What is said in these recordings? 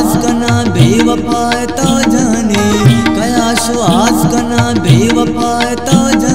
श्वास कना बेवफाय तो जाने कया श्वास कना बेवफाय तो जाने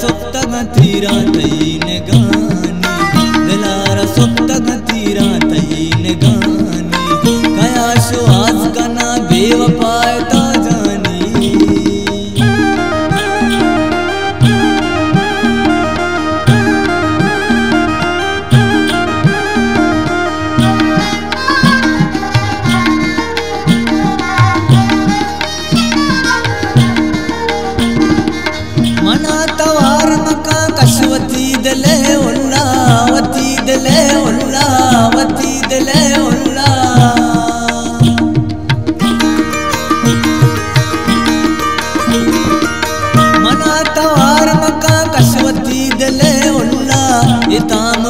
सप्तगतिरातैन गानि दलार तई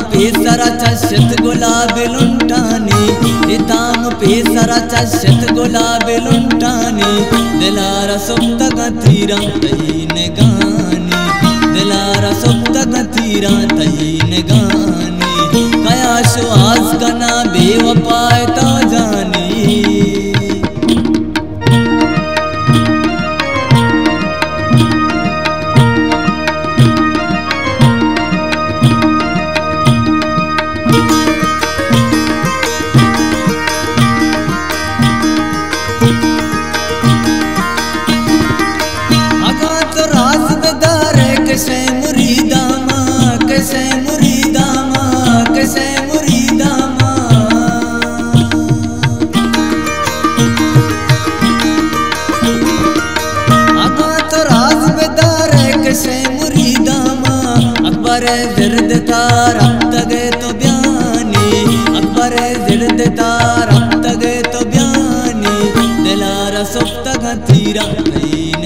पेसर चशत गुलाब लुंटानी। निताम पेसर चशत गुलाब लुंटानी। दिलार सुप्त गतीरा गानी। दिलार सुप्त गतीरा तही ने गानी। अकबर जर्द तार तगे तो बयानी। अकबर जर्द तार हम तगे तो बयानी। दिलारा सुफ्त थीरा नहीं